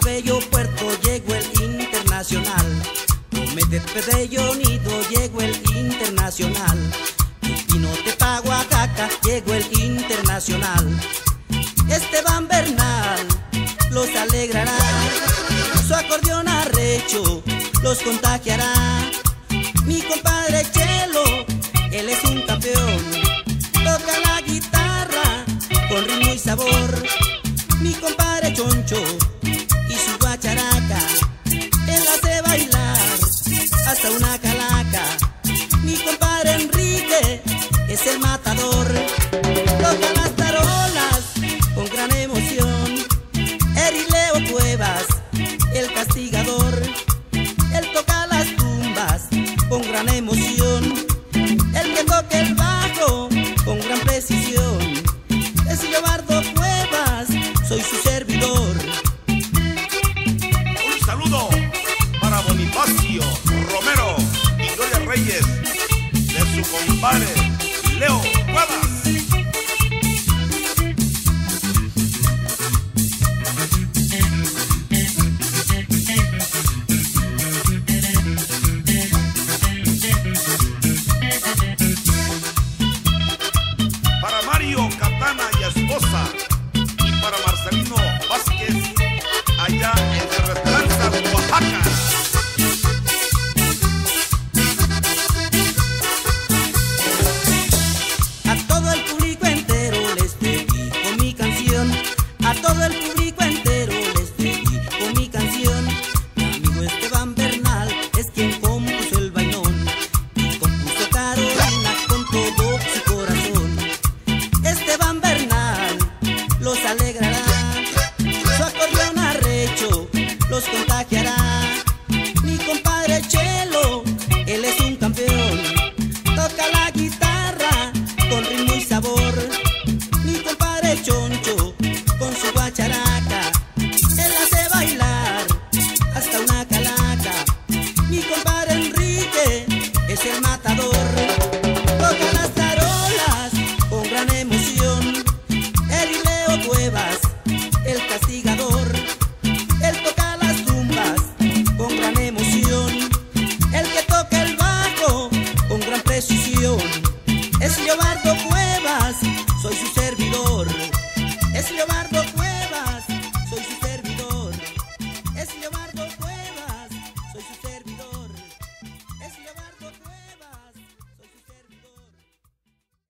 bello puerto llegó el internacional. Promete pedello nido, llegó el internacional. Pino de Paguacaca, llegó el internacional. Esteban Bernal los alegrará, su acordeón arrecho los contagiará. Mi compadre Chelo, él es un campeón, toca la guitarra con ritmo y sabor. Mi compadre es el matador. Toca las tarolas con gran emoción. Erileo Cuevas, el castigador. Él toca las tumbas con gran emoción. El que toca el bajo con gran precisión. Es Leobardo Cuevas, soy su servidor. Un saludo para Bonifacio Romero y Gloria Reyes de su compadre Leo Cuevas.